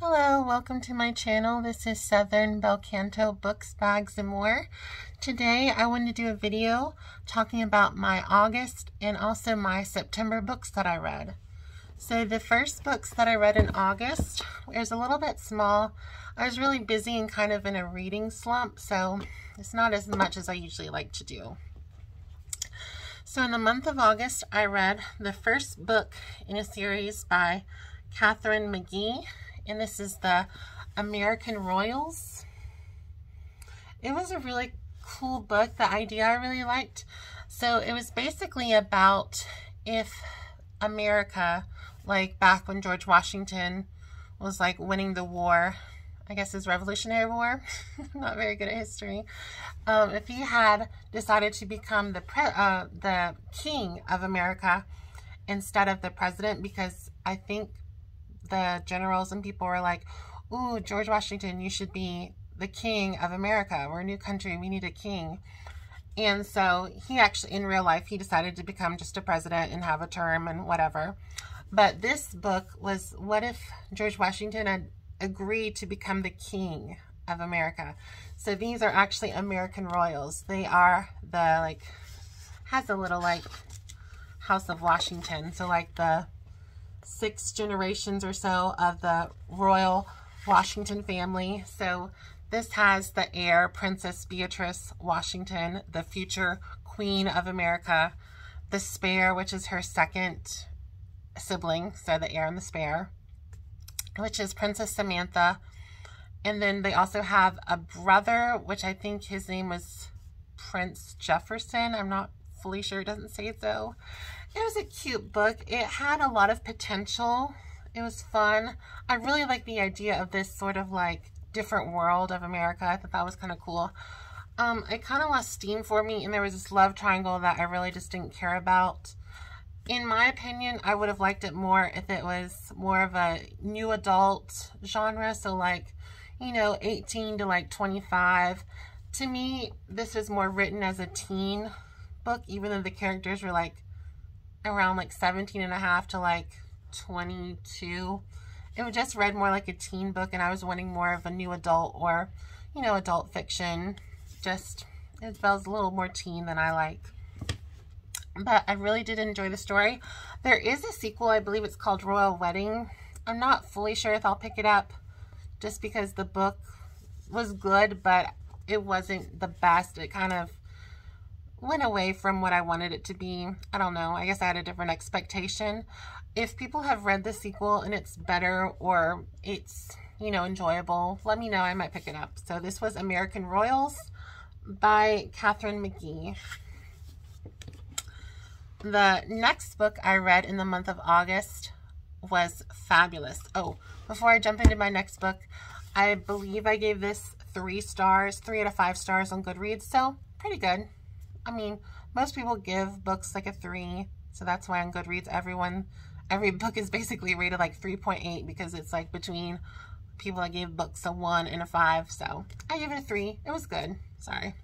Hello, welcome to my channel. This is Southern Bel Canto Books, Bags, and More. Today I wanted to do a video talking about my August and also my September books that I read. So the first books that I read in August is a little bit small. I was really busy and kind of in a reading slump, so it's not as much as I usually like to do. So in the month of August, I read the first book in a series by Katharine McGee and this is the American Royals. It was a really cool book. The idea I really liked. So it was basically about if America, like back when George Washington was like winning the war, I guess his Revolutionary War, not very good at history, um, if he had decided to become the uh, the king of America instead of the president, because I think the generals and people were like, ooh, George Washington, you should be the king of America. We're a new country. We need a king. And so he actually, in real life, he decided to become just a president and have a term and whatever. But this book was, what if George Washington had agreed to become the king of America? So these are actually American royals. They are the, like, has a little, like, House of Washington. So, like, the six generations or so of the royal Washington family. So this has the heir, Princess Beatrice Washington, the future Queen of America, the spare, which is her second sibling, so the heir and the spare, which is Princess Samantha. And then they also have a brother, which I think his name was Prince Jefferson. I'm not fully sure. It doesn't say so. It was a cute book. It had a lot of potential. It was fun. I really like the idea of this sort of like different world of America. I thought that was kind of cool. Um, it kind of lost steam for me, and there was this love triangle that I really just didn't care about. In my opinion, I would have liked it more if it was more of a new adult genre, so like, you know, 18 to like 25. To me, this is more written as a teen book, even though the characters were like around like 17 and a half to like 22. It just read more like a teen book and I was wanting more of a new adult or, you know, adult fiction. Just, it felt a little more teen than I like. But I really did enjoy the story. There is a sequel, I believe it's called Royal Wedding. I'm not fully sure if I'll pick it up just because the book was good, but it wasn't the best. It kind of went away from what I wanted it to be. I don't know. I guess I had a different expectation. If people have read the sequel and it's better or it's, you know, enjoyable, let me know. I might pick it up. So this was American Royals by Katharine McGee. The next book I read in the month of August was Fabulous. Oh, before I jump into my next book, I believe I gave this three stars, three out of five stars on Goodreads. So pretty good. I mean, most people give books like a three, so that's why on Goodreads, everyone, every book is basically rated like 3.8 because it's like between people that gave books a one and a five. So I gave it a three. It was good. Sorry.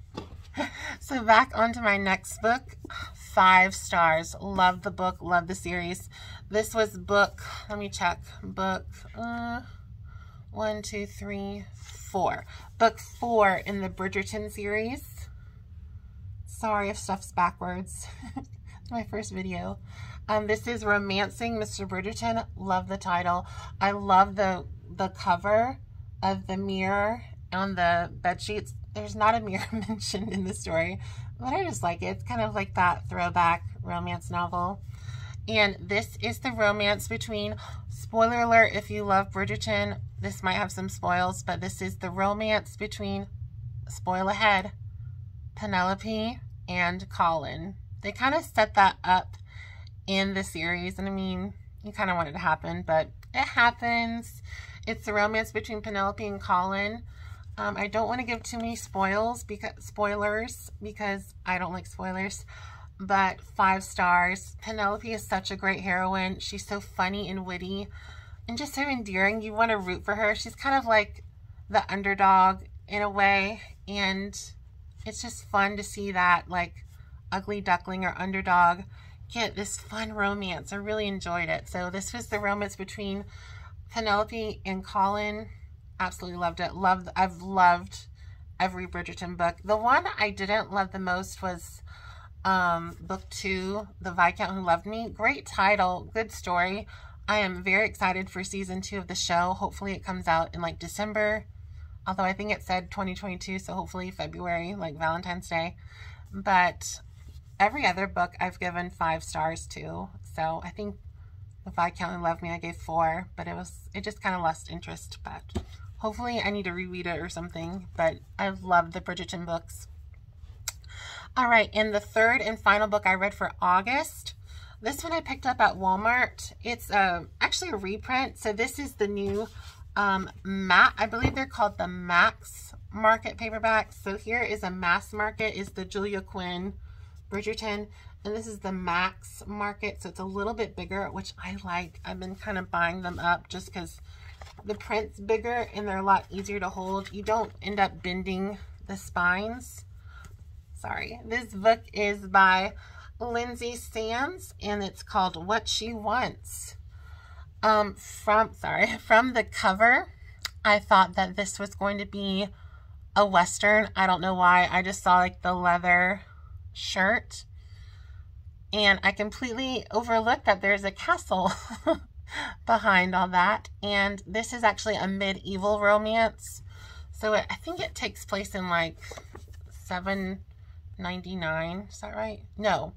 so back onto my next book. Five stars. Love the book. Love the series. This was book, let me check. Book, uh, one, two, three, four. Book four in the Bridgerton series. Sorry if stuff's backwards. my first video. Um, this is Romancing Mr. Bridgerton. Love the title. I love the the cover of the mirror on the bed sheets. There's not a mirror mentioned in the story, but I just like it. It's kind of like that throwback romance novel. And this is the romance between, spoiler alert, if you love Bridgerton, this might have some spoils, but this is the romance between, spoil ahead, Penelope and Colin. They kind of set that up in the series. And I mean, you kind of want it to happen, but it happens. It's the romance between Penelope and Colin. Um, I don't want to give too many spoils because spoilers because I don't like spoilers. But five stars. Penelope is such a great heroine. She's so funny and witty and just so endearing. You want to root for her. She's kind of like the underdog in a way. And it's just fun to see that like ugly duckling or underdog get this fun romance. I really enjoyed it. So this was the romance between Penelope and Colin, absolutely loved it. Loved, I've loved every Bridgerton book. The one I didn't love the most was um, book two, The Viscount Who Loved Me. Great title, good story. I am very excited for season two of the show. Hopefully it comes out in like December. Although I think it said 2022, so hopefully February, like Valentine's Day. But every other book I've given five stars to. So I think The Viscount and Love Me I gave four, but it was it just kind of lost interest. But hopefully I need to reread it or something. But I've loved the Bridgerton books. All right, and the third and final book I read for August. This one I picked up at Walmart. It's uh, actually a reprint. So this is the new um, Matt. I believe they're called the Max Market paperbacks. So here is a Mass Market, is the Julia Quinn Bridgerton. And this is the Max Market. So it's a little bit bigger, which I like. I've been kind of buying them up just because the print's bigger and they're a lot easier to hold. You don't end up bending the spines sorry. This book is by Lynsay Sands, and it's called What She Wants. Um, from, sorry, from the cover, I thought that this was going to be a Western. I don't know why. I just saw, like, the leather shirt, and I completely overlooked that there's a castle behind all that, and this is actually a medieval romance. So it, I think it takes place in, like, 799. is that right no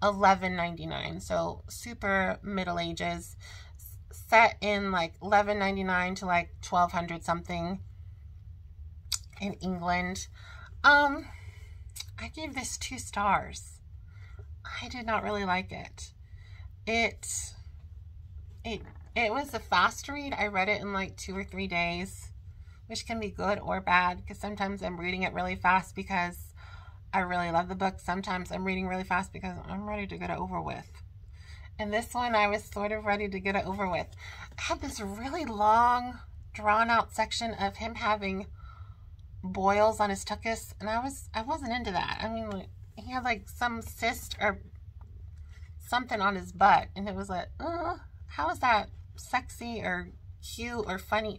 1199 so super middle ages set in like 1199 to like 1200 something in england um i gave this two stars i did not really like it it it it was a fast read i read it in like two or three days which can be good or bad because sometimes i'm reading it really fast because I really love the book. Sometimes I'm reading really fast because I'm ready to get it over with. And this one, I was sort of ready to get it over with. I had this really long, drawn out section of him having boils on his tuchus, and I was I wasn't into that. I mean, he had like some cyst or something on his butt, and it was like, uh, how is that sexy or cute or funny?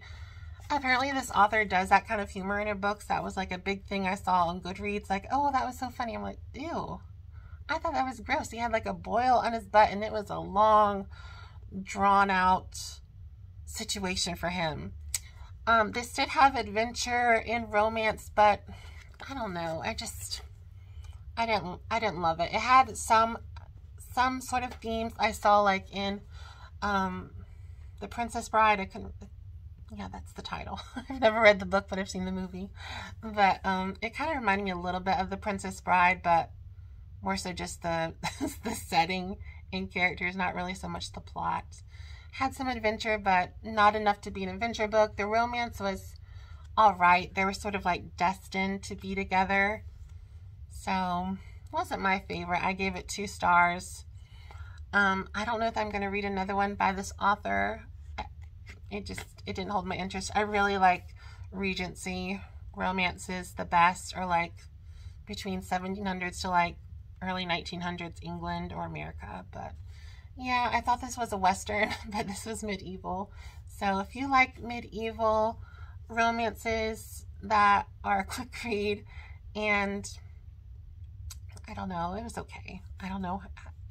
Apparently this author does that kind of humor in her books. That was like a big thing I saw on Goodreads. Like, oh, that was so funny. I'm like, ew. I thought that was gross. He had like a boil on his butt and it was a long, drawn out situation for him. Um, this did have adventure and romance, but I don't know. I just, I didn't, I didn't love it. It had some, some sort of themes I saw like in, um, The Princess Bride. I couldn't, yeah, that's the title. I've never read the book, but I've seen the movie. But um, it kind of reminded me a little bit of The Princess Bride, but more so just the the setting and characters, not really so much the plot. Had some adventure, but not enough to be an adventure book. The romance was all right. They were sort of like destined to be together. So, wasn't my favorite. I gave it two stars. Um, I don't know if I'm going to read another one by this author it just it didn't hold my interest. I really like Regency romances the best or like between 1700s to like early 1900s England or America. But yeah, I thought this was a Western, but this was medieval. So if you like medieval romances that are a quick read and I don't know, it was okay. I don't know.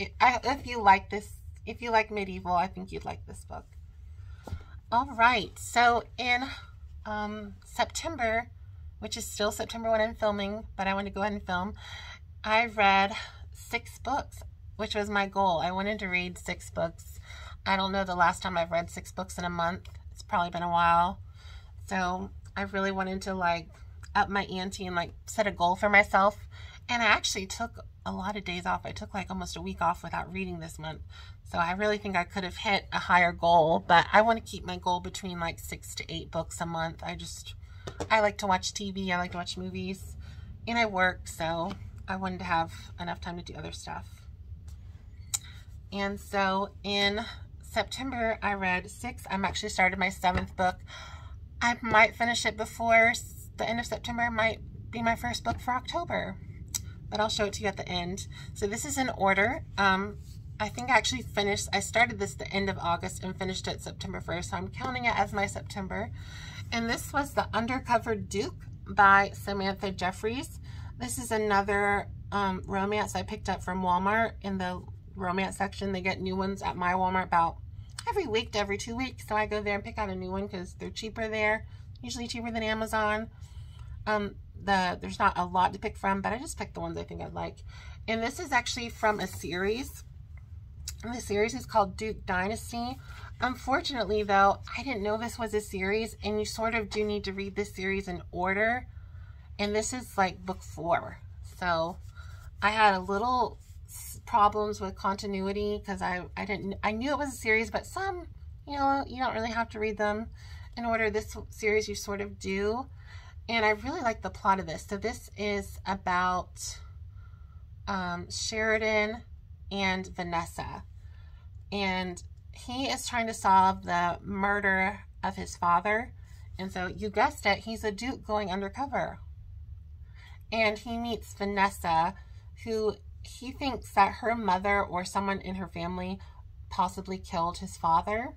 If you like this, if you like medieval, I think you'd like this book. All right, so in um, September, which is still September when I'm filming, but I want to go ahead and film, I read six books, which was my goal. I wanted to read six books. I don't know the last time I've read six books in a month. It's probably been a while. So I really wanted to like up my ante and like set a goal for myself. And I actually took a lot of days off. I took like almost a week off without reading this month. So I really think I could have hit a higher goal, but I want to keep my goal between like six to eight books a month. I just, I like to watch TV. I like to watch movies and I work. So I wanted to have enough time to do other stuff. And so in September, I read six. I'm actually started my seventh book. I might finish it before the end of September. Might be my first book for October but I'll show it to you at the end. So this is in order. Um, I think I actually finished, I started this the end of August and finished it September 1st, so I'm counting it as my September. And this was The Undercover Duke by Samantha Jeffries. This is another um, romance I picked up from Walmart in the romance section. They get new ones at my Walmart about every week to every two weeks. So I go there and pick out a new one because they're cheaper there, usually cheaper than Amazon. Um, the There's not a lot to pick from, but I just picked the ones I think I'd like. And this is actually from a series. And the series is called Duke Dynasty. Unfortunately, though, I didn't know this was a series, and you sort of do need to read this series in order. And this is like book four. So I had a little problems with continuity because I, I didn't I knew it was a series, but some, you know, you don't really have to read them in order. This series you sort of do. And I really like the plot of this. So this is about um, Sheridan and Vanessa. And he is trying to solve the murder of his father. And so you guessed it, he's a duke going undercover. And he meets Vanessa, who he thinks that her mother or someone in her family possibly killed his father.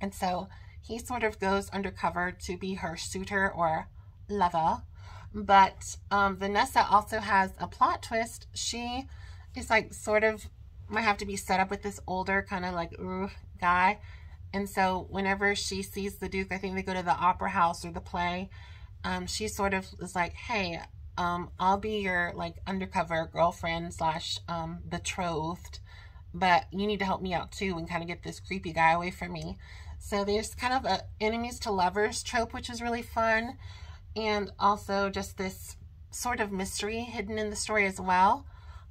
And so he sort of goes undercover to be her suitor or lover. But um, Vanessa also has a plot twist. She is like sort of might have to be set up with this older kind of like guy. And so whenever she sees the Duke, I think they go to the opera house or the play. Um, she sort of is like, hey, um, I'll be your like undercover girlfriend slash um, betrothed, but you need to help me out too and kind of get this creepy guy away from me. So there's kind of a enemies to lovers trope, which is really fun. And also just this sort of mystery hidden in the story as well.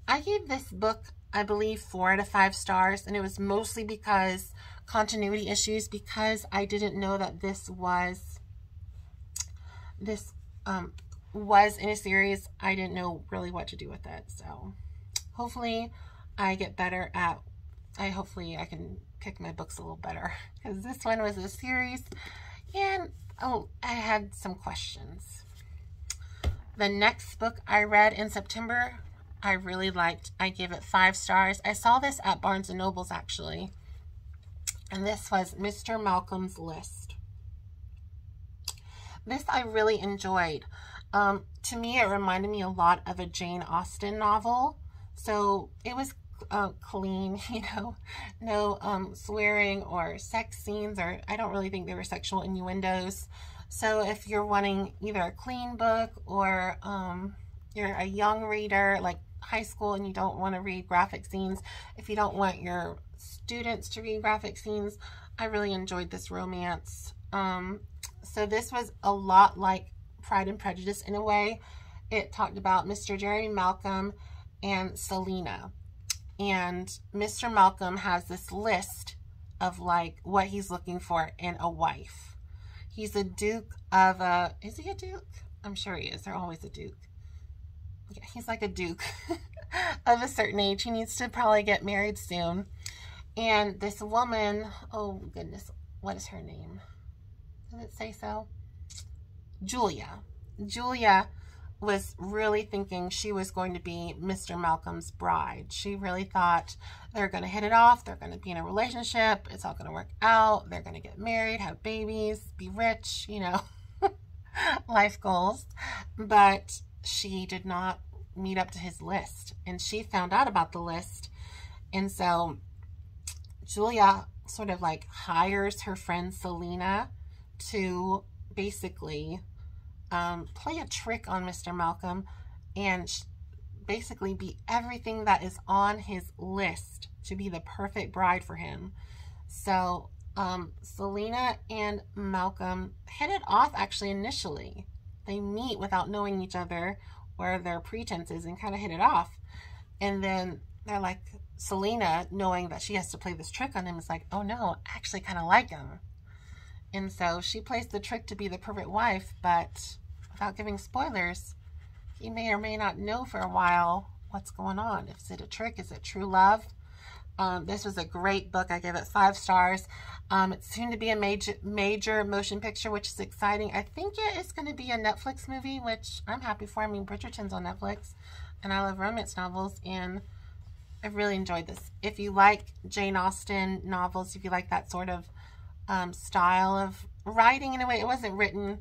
I gave this book, I believe, four out of five stars, and it was mostly because continuity issues because I didn't know that this was this um, was in a series. I didn't know really what to do with it. So hopefully I get better at, I hopefully I can pick my books a little better because this one was a series and oh, I had some questions. The next book I read in September, I really liked. I gave it five stars. I saw this at Barnes & Nobles actually. And this was Mr. Malcolm's List. This I really enjoyed. Um, to me, it reminded me a lot of a Jane Austen novel. So it was uh, clean, you know, no um, swearing or sex scenes, or I don't really think there were sexual innuendos. So if you're wanting either a clean book or um, you're a young reader, like high school, and you don't want to read graphic scenes, if you don't want your students to read graphic scenes, I really enjoyed this romance. Um, so this was a lot like Pride and Prejudice in a way. It talked about Mr. Jeremy Malcolm and Selina. And Mr. Malcolm has this list of like what he's looking for in a wife. He's a duke of a, is he a duke? I'm sure he is. They're always a duke. Yeah, he's like a duke of a certain age. He needs to probably get married soon. And this woman, oh goodness, what is her name? Does it say so? Julia. Julia was really thinking she was going to be Mr. Malcolm's bride. She really thought they're going to hit it off. They're going to be in a relationship. It's all going to work out. They're going to get married, have babies, be rich, you know, life goals. But she did not meet up to his list. And she found out about the list. And so Julia sort of like hires her friend Selina to basically um, play a trick on Mr. Malcolm and basically be everything that is on his list to be the perfect bride for him. So um, Selina and Malcolm hit it off actually initially. They meet without knowing each other or their pretenses and kind of hit it off. And then they're like, Selina, knowing that she has to play this trick on him, is like, oh no, I actually kind of like him. And so she plays the trick to be the perfect wife, but without giving spoilers, he may or may not know for a while what's going on. Is it a trick? Is it true love? Um, this was a great book. I gave it five stars. Um, it's soon to be a major major motion picture, which is exciting. I think it is going to be a Netflix movie, which I'm happy for. I mean, Bridgerton's on Netflix, and I love romance novels, and I really enjoyed this. If you like Jane Austen novels, if you like that sort of um, style of writing in a way, it wasn't written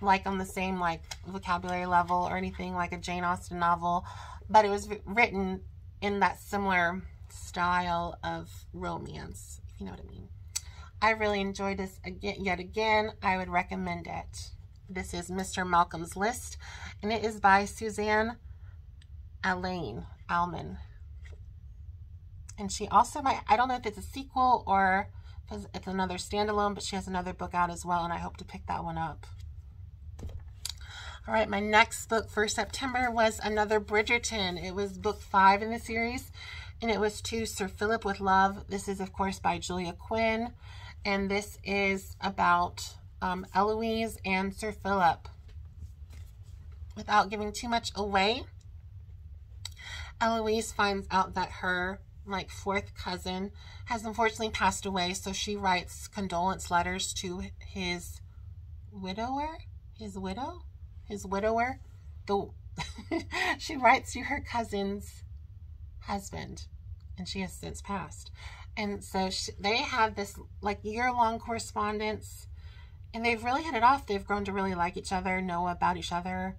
like on the same like vocabulary level or anything like a Jane Austen novel, but it was written in that similar style of romance, if you know what I mean. I really enjoyed this again, yet again. I would recommend it. This is Mr. Malcolm's List, and it is by Suzanne Allain, Alman. And she also might, I don't know if it's a sequel or it's another standalone, but she has another book out as well, and I hope to pick that one up. All right, my next book for September was another Bridgerton. It was book five in the series, and it was To Sir Philip with Love. This is, of course, by Julia Quinn, and this is about um, Eloise and Sir Philip. Without giving too much away, Eloise finds out that her like fourth cousin has unfortunately passed away, so she writes condolence letters to his widower, his widow, his widower, the she writes to her cousin's husband, and she has since passed. And so she, they have this like year-long correspondence, and they've really hit it off. They've grown to really like each other, know about each other,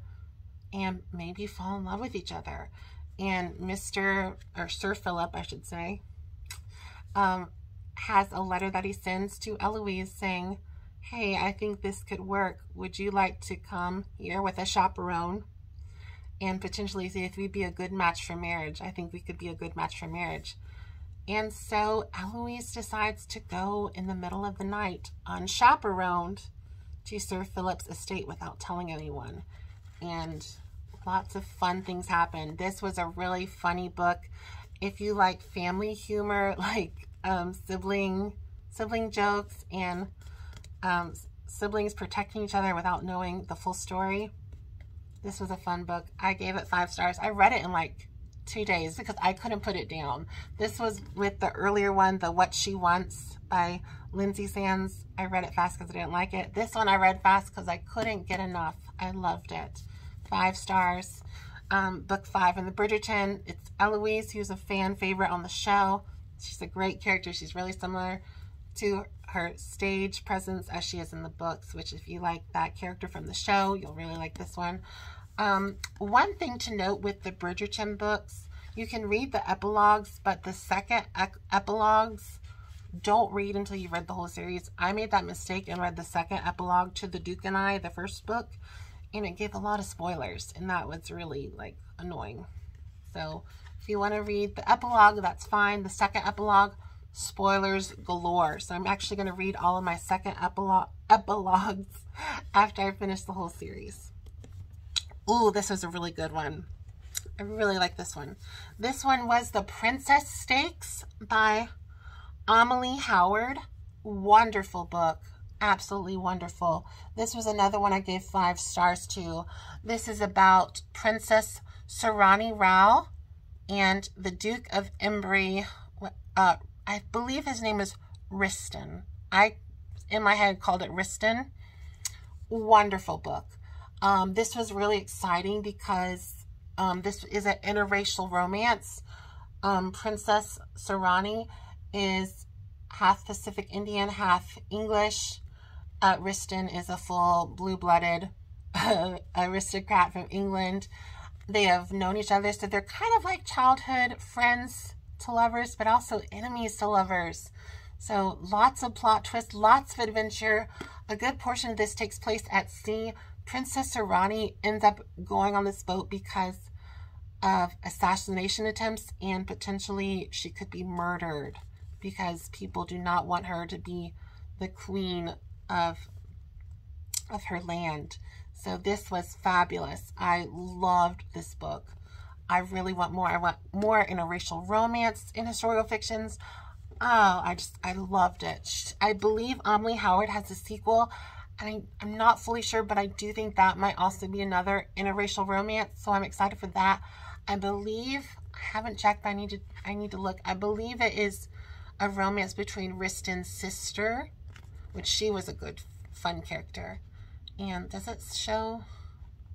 and maybe fall in love with each other. And Mr. or Sir Philip, I should say, um, has a letter that he sends to Eloise saying, hey, I think this could work. Would you like to come here with a chaperone and potentially see if we'd be a good match for marriage? I think we could be a good match for marriage. And so Eloise decides to go in the middle of the night unchaperoned to Sir Philip's estate without telling anyone. And lots of fun things happen. This was a really funny book. If you like family humor, like um, sibling sibling jokes and um, siblings protecting each other without knowing the full story. This was a fun book. I gave it five stars. I read it in like two days because I couldn't put it down. This was with the earlier one, the What She Wants by Lynsay Sands. I read it fast because I didn't like it. This one I read fast because I couldn't get enough. I loved it. Five stars. Um, book five in the Bridgerton. It's Eloise, who's a fan favorite on the show. She's a great character. She's really similar to her stage presence as she is in the books, which if you like that character from the show, you'll really like this one. Um, one thing to note with the Bridgerton books, you can read the epilogues, but the second epilogues, don't read until you've read the whole series. I made that mistake and read the second epilogue to The Duke and I, the first book, and it gave a lot of spoilers, and that was really, like, annoying. So, if you want to read the epilogue, that's fine. The second epilogue, spoilers galore. So I'm actually going to read all of my second epilogue epilogues after I finish the whole series. Ooh, this was a really good one. I really like this one. This one was The Princess Stakes by Amalie Howard. Wonderful book. Absolutely wonderful. This was another one I gave five stars to. This is about Princess Sorani Rao and the Duke of Embry, uh, I believe his name is Riston. I, in my head, called it Riston. Wonderful book. Um, this was really exciting because um, this is an interracial romance. Um, Princess Sorani is half Pacific Indian, half English. Uh, Riston is a full blue-blooded aristocrat from England. They have known each other, so they're kind of like childhood friends to lovers, but also enemies to lovers. So lots of plot twists, lots of adventure. A good portion of this takes place at sea. Princess Sorani ends up going on this boat because of assassination attempts and potentially she could be murdered because people do not want her to be the queen of of her land. So this was fabulous. I loved this book. I really want more. I want more interracial romance in historical fictions. Oh, I just, I loved it. I believe Amalie Howard has a sequel. I, I'm not fully sure, but I do think that might also be another interracial romance. So I'm excited for that. I believe, I haven't checked, I need to, I need to look. I believe it is a romance between Riston's sister, which she was a good, fun character. And does it show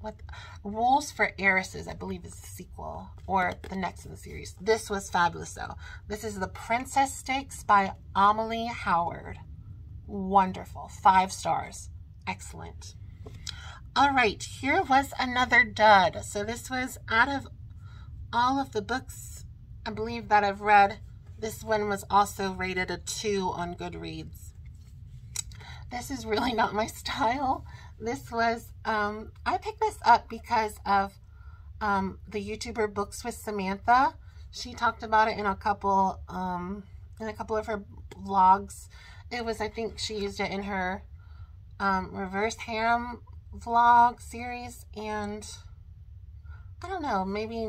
what Rules for Heiresses, I believe is the sequel or the next in the series. This was fabulous though. This is The Princess Stakes by Amalie Howard. Wonderful. Five stars. Excellent. All right, here was another dud. So this was out of all of the books I believe that I've read, this one was also rated a 2 on Goodreads. This is really not my style. This was, um, I picked this up because of um, the YouTuber Books with Samantha. She talked about it in a couple, um, in a couple of her vlogs. It was, I think she used it in her um, reverse harem vlog series. And I don't know, maybe,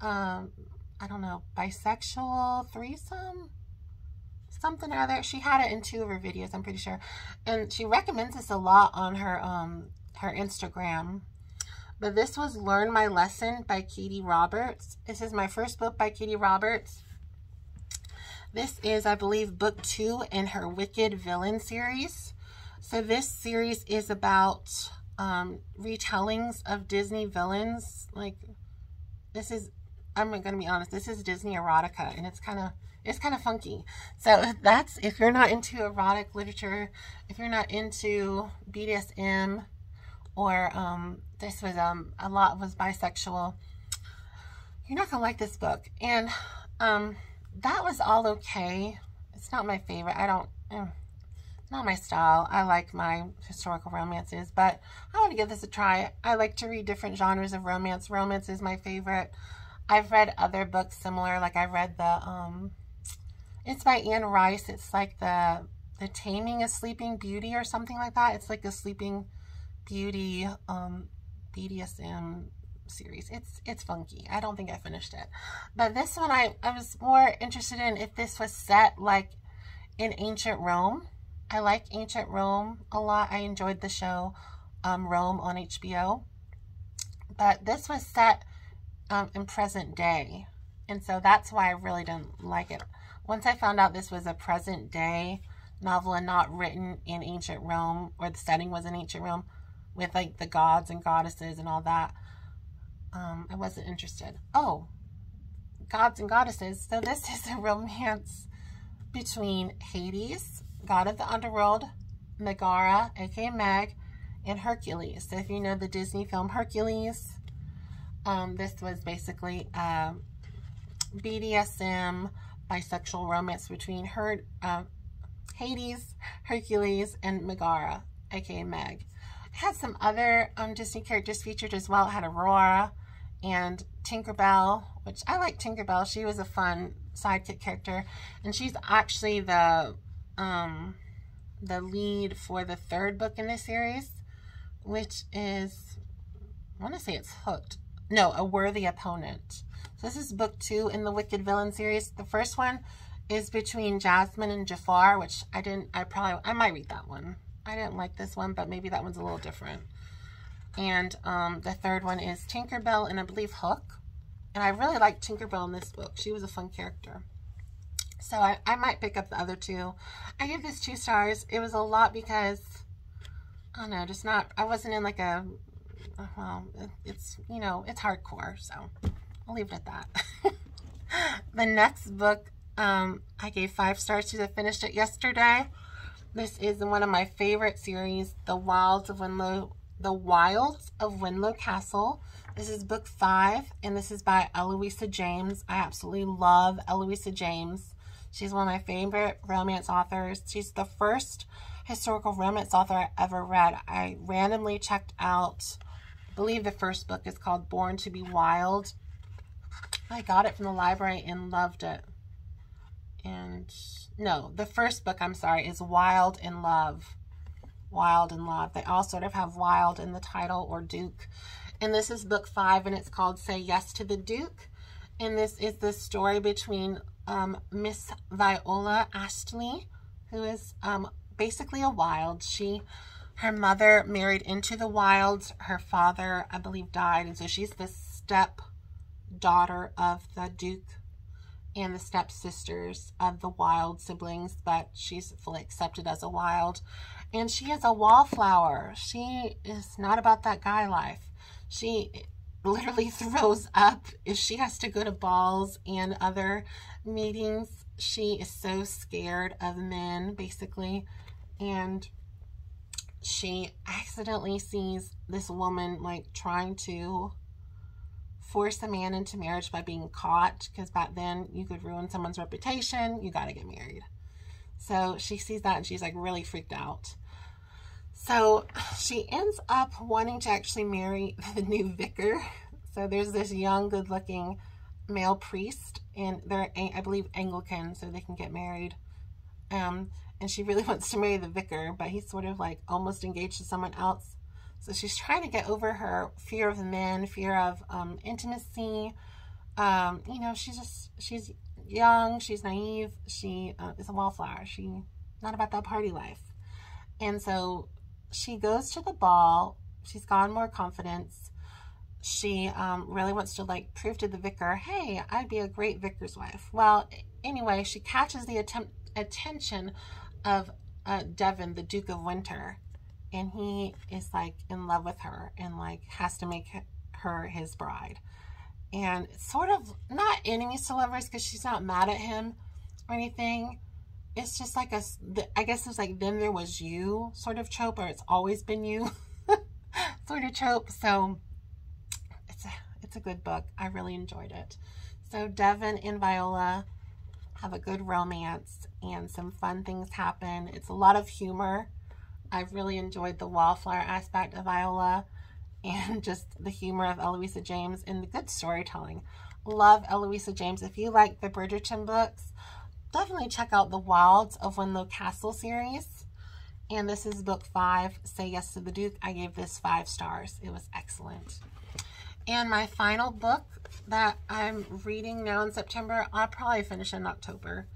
um, I don't know, bisexual threesome? Something or other. She had it in two of her videos, I'm pretty sure. And she recommends this a lot on her um her Instagram. But this was Learn My Lesson by Katee Roberts. This is my first book by Katee Roberts. This is, I believe, book two in her Wicked Villain series. So this series is about um, retellings of Disney villains. Like, this is, I'm going to be honest, this is Disney erotica, and it's kind of it's kind of funky. So that's, if you're not into erotic literature, if you're not into BDSM, or um, this was um, a lot was bisexual, you're not going to like this book. And um, that was all okay. It's not my favorite. I don't, mm, not my style. I like my historical romances, but I want to give this a try. I like to read different genres of romance. Romance is my favorite. I've read other books similar, like I read the, um, it's by Anne Rice. It's like the the Taming of Sleeping Beauty or something like that. It's like the Sleeping Beauty um, BDSM series. It's it's funky. I don't think I finished it. But this one I, I was more interested in if this was set like in ancient Rome. I like ancient Rome a lot. I enjoyed the show um, Rome on HBO. But this was set um, in present day. And so that's why I really didn't like it. Once I found out this was a present day novel and not written in ancient Rome, or the setting was in ancient Rome, with like the gods and goddesses and all that, um, I wasn't interested. Oh, gods and goddesses. So this is a romance between Hades, god of the underworld, Megara, aka Meg, and Hercules. So if you know the Disney film Hercules, um, this was basically a BDSM bisexual romance between her, uh, Hades, Hercules, and Megara, aka Meg. It had some other um, Disney characters featured as well. It had Aurora and Tinkerbell, which I like Tinkerbell. She was a fun sidekick character. And she's actually the um, the lead for the third book in this series, which is, I want to say it's Hooked. No, A Worthy Opponent. So this is book two in the Wicked Villain series. The first one is between Jasmine and Jafar, which I didn't, I probably, I might read that one. I didn't like this one, but maybe that one's a little different. And um, the third one is Tinkerbell and I believe Hook. And I really liked Tinkerbell in this book. She was a fun character. So I, I might pick up the other two. I give this two stars. It was a lot because, I don't know, just not, I wasn't in like a, well, it's, you know, it's hardcore, so. I'll leave it at that. the next book, um, I gave five stars to. I finished it yesterday. This is one of my favorite series, The Wildes of Winlow, The Wildes of Winlow Castle. This is book five, and this is by Eloisa James. I absolutely love Eloisa James. She's one of my favorite romance authors. She's the first historical romance author I ever read. I randomly checked out, I believe the first book is called Born to be Wild. I got it from the library and loved it. And no, the first book, I'm sorry, is Wild in Love. Wild in Love. They all sort of have Wild in the title or Duke. And this is book five, and it's called Say Yes to the Duke. And this is the story between um, Miss Viola Astley, who is um, basically a Wilde. She, her mother married into the Wildes. Her father, I believe, died. And so she's the step daughter of the Duke and the stepsisters of the Wilde siblings, but she's fully accepted as a Wilde. And she is a wallflower. She is not about that guy life. She literally throws up if she has to go to balls and other meetings. She is so scared of men, basically. And she accidentally sees this woman like trying to force a man into marriage by being caught because back then you could ruin someone's reputation you got to get married. So she sees that and she's like really freaked out. So she ends up wanting to actually marry the new vicar. So there's this young good looking male priest and they're i believe anglican so they can get married. Um and she really wants to marry the vicar but he's sort of like almost engaged to someone else so she's trying to get over her fear of men, fear of um, intimacy. Um, you know, she's just, she's young, she's naive, she uh, is a wallflower. She, not about that party life. And so she goes to the ball. She's gotten more confidence. She um, really wants to like prove to the vicar, hey, I'd be a great vicar's wife. Well, anyway, she catches the attempt, attention of uh, Devon, the Duke of Wynter and he is like in love with her and like has to make her his bride. And sort of not enemies to lovers because she's not mad at him or anything. It's just like a i guess it's like then there was you sort of trope or it's always been you sort of trope. So it's a it's a good book. I really enjoyed it. So devon and viola have a good romance and some fun things happen. It's a lot of humor I've really enjoyed the wallflower aspect of Viola and just the humor of Eloisa James and the good storytelling. Love Eloisa James. If you like the Bridgerton books, definitely check out the Wildes of Winlow Castle series. And this is book five, Say Yes to the Duke. I gave this five stars. It was excellent. And my final book that I'm reading now in September, I'll probably finish in October.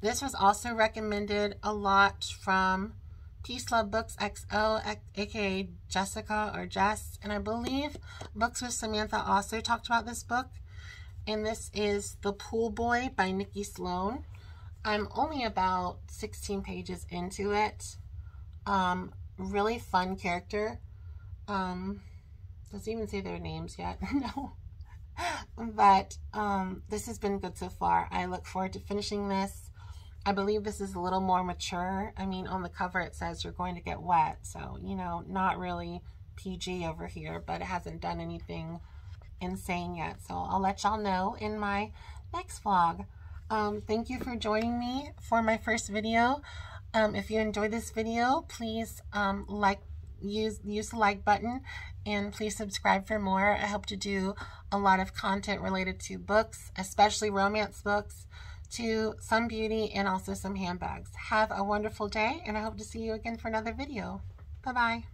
This was also recommended a lot from Peace Love Books XO, aka Jessica or Jess. And I believe Books with Samantha also talked about this book. And this is The Pool Boy by Nikki Sloan. I'm only about 16 pages into it. Um, really fun character. Um, does even say their names yet? no. but um, this has been good so far. I look forward to finishing this. I believe this is a little more mature. I mean, on the cover it says you're going to get wet. So, you know, not really PG over here, but it hasn't done anything insane yet. So I'll let y'all know in my next vlog. Um, thank you for joining me for my first video. Um, if you enjoyed this video, please um, like use use the like button and please subscribe for more. I hope to do a lot of content related to books, especially romance books to some beauty and also some handbags. Have a wonderful day and I hope to see you again for another video. Bye-bye.